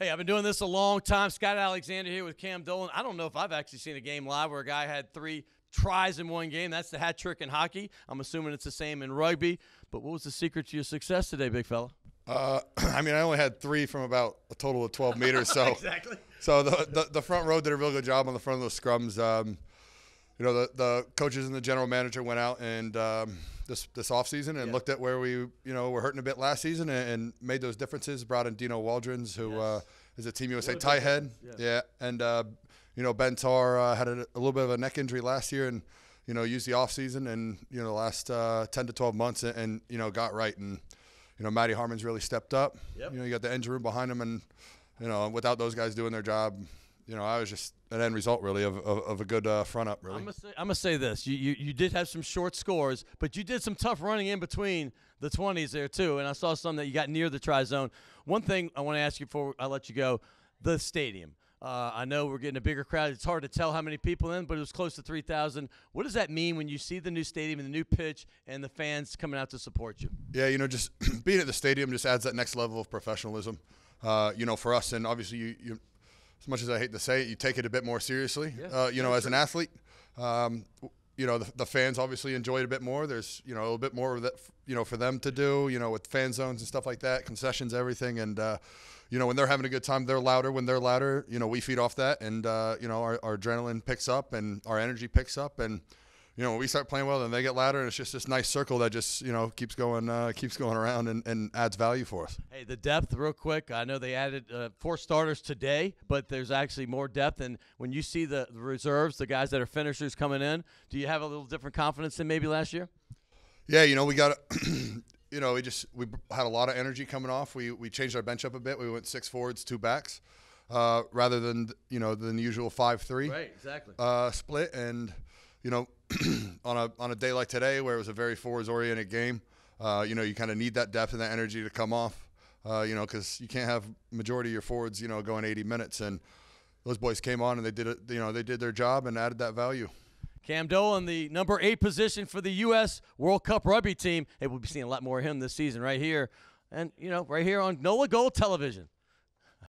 Hey, I've been doing this a long time. Scott Alexander here with Cam Dolan. I don't know if I've actually seen a game live where a guy had three tries in one game. That's the hat trick in hockey. I'm assuming it's the same in rugby. But what was the secret to your success today, big fella? Uh, I mean, I only had three from about a total of 12 meters. So exactly. So the, the, the front row did a real good job on the front of those scrums. Um, you know, the, the coaches and the general manager went out and um, this this offseason and Yeah. looked at where we you know were hurting a bit last season and, and made those differences. Brought in Dino Waldrons, who Yes. uh, is a Team USA tight head. difference, Yeah, and uh, you know Ben Tarr uh, had a, a little bit of a neck injury last year and you know used the offseason and you know the last uh, 10 to 12 months and, and you know got right and you know Matty Harmon's really stepped up. Yep. You know you got the engine room behind him and you know without those guys doing their job, you know I was just an end result really of, of, of a good uh, front up really. I'm gonna say, I'm gonna say this: you, you you did have some short scores, but you did some tough running in between the 20s there too. And I saw some that you got near the try zone. One thing I want to ask you before I let you go: the stadium. Uh, I know we're getting a bigger crowd. It's hard to tell how many people in, but it was close to 3,000. What does that mean when you see the new stadium and the new pitch and the fans coming out to support you? Yeah, you know, just being at the stadium just adds that next level of professionalism. Uh, you know, for us, and obviously, you, you, as much as I hate to say it, you take it a bit more seriously. Yeah, uh, you know, as an athlete, um, you know, the, the fans obviously enjoy it a bit more. There's, you know, a little bit more that, you know, for them to do. You know, with fan zones and stuff like that, concessions, everything, and. Uh, you know, when they're having a good time, they're louder. When they're louder, you know, we feed off that, and uh, you know, our, our adrenaline picks up, and our energy picks up, and you know, when we start playing well, then they get louder, and it's just this nice circle that just you know keeps going, uh, keeps going around, and, and adds value for us. Hey, the depth, real quick. I know they added uh, four starters today, but there's actually more depth. And when you see the, reserves, the guys that are finishers coming in, do you have a little different confidence than maybe last year? Yeah, you know, we got, you know, we just we had a lot of energy coming off. We we changed our bench up a bit. We went six forwards, two backs, uh, rather than you know than the usual five three. Right, exactly. uh, split, and you know, on a on a day like today where it was a very forwards oriented game, uh, you know, you kind of need that depth and that energy to come off. Uh, you know, because you can't have majority of your forwards, you know, going 80 minutes, and those boys came on and they did it. You know, they did their job and added that value. Cam Dolan, the number eight position for the U.S. World Cup rugby team. Hey, we'll be seeing a lot more of him this season right here. And, you know, right here on NOLA Gold Television.